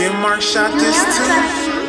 Denmark shot this too.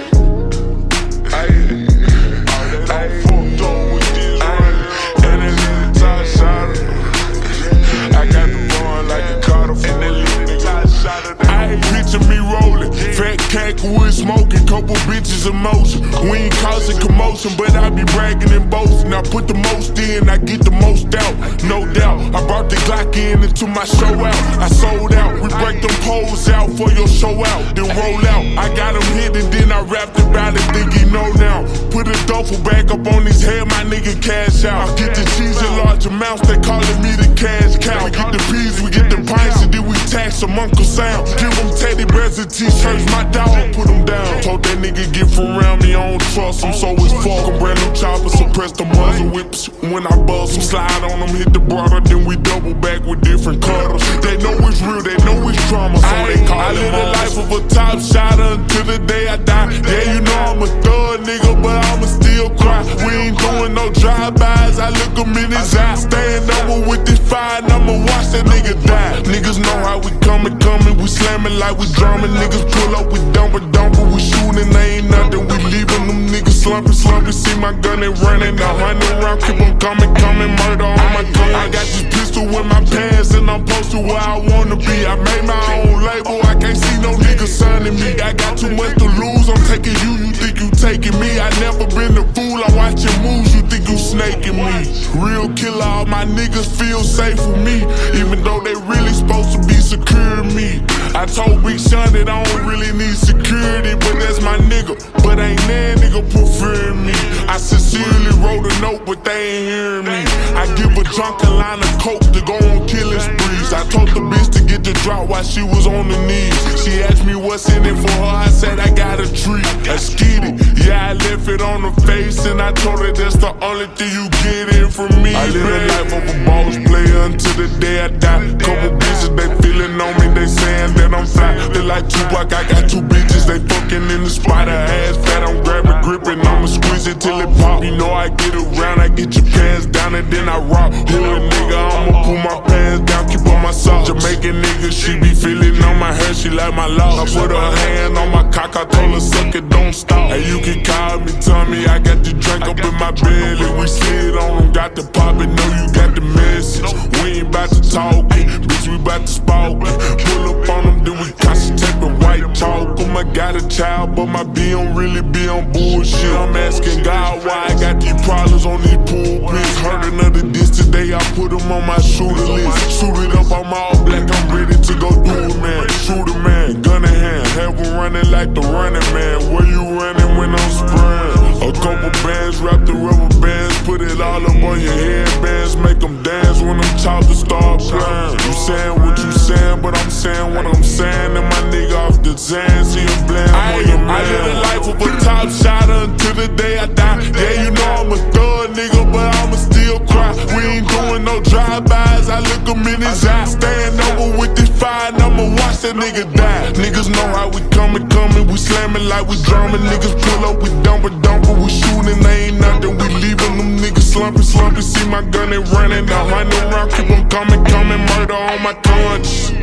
Fat wood smoking, couple bitches in motion. We ain't causing commotion, but I be bragging and boasting. I put the most in, I get the most out, no doubt. I brought the Glock in into my show out. I sold out, we break them poles out for your show out, then roll out. I got them hit and then I rapped about it, think he know now. Put a duffel bag up on his head, my nigga cash out. I get the cheese in large amounts, they calling me the cash cow. We get the peas, we get the pints, and then we tax some Uncle Sam. Give them teddy bears and t-shirts, my dog put them down. Told that nigga get from around me, I don't trust him, so it's fuck. I'm brand new chopper, suppress the muzzle whips. When I buzz them, slide on them, hit the broader, then we double back with different cutters. They know it's real, they know it's drama, so I, they call I live the life of a top shotter until the day I die. Yeah, you know I'm a thug nigga, but I'ma still cry. We ain't doing no drive-bys, I look him in his eye. Stand over with this fire, and I'ma watch that nigga die. Niggas know how we coming, coming, we slamming like we drumming. Niggas pull up, we dump it, it, we shooting, ain't nothing. We leaving them niggas slumping, slumping. See my gun and running, a hundred round, keep them coming, coming. Murder on my gun. I got this pistol in my pants, and I'm posted where I wanna be. I made my own label, I can't see no niggas signing me. I got too much to lose, I'm taking you, you think you taking me. I never been a fool, snaking me. Real killer, all my niggas feel safe with me, even though they really supposed to be securing me. I told Big Sean that I don't really need security, but that's my nigga. But ain't that nigga preferring me. I sincerely wrote a note, but they ain't hearing me. I give a drunk a line of coke to go on killing I told the bitch to get the drop while she was on the knees. She asked me what's in it for her, I said I got a treat. A skeety, yeah, I left it on her face, and I told her that's the only thing you get in from me. I live a life of a boss player until the day I die. Couple bitches, they feeling on me, they saying that I'm fly. They like Tupac, I got two bitches, they fucking in the spot. Her ass fat, I'm grabbing, gripping, I'ma squeeze it till it pop. You know I get around, I get your pants down and then I rock. Hood nigga, I'ma pull my my. Jamaican nigga, she be feeling on my hair, she like my locks. I put her hand on my cock, I told her suck it, don't stop. Hey, you can call me, tell me I got the drink up in my belly. We slid on got the pop it, know you got the message. We ain't about to talk it, bitch, we about to spark it. Pull up got a child, but my B don't really be on bullshit. I'm asking God why I got these problems on these pulpits. Heard another diss today, I put them on my shooter list. Shoot it up, I'm all black, I'm ready to go do it, man. Shoot man, gun in hand, have running like the running man. Where you running the day I die. Yeah, you know I'm a thug nigga, but I'ma still cry. We ain't doing no drive-bys, I look him in his eye. Stand over with this fire, I'ma watch that nigga die. Niggas know how we coming, coming, we slamming like we drumming. Niggas pull up, we dump it, dump it, we shooting, ain't nothing. We leaving them niggas slumping, slumping. See my gun, they running. A hundred round, keep them coming, coming. Murder on my conscience.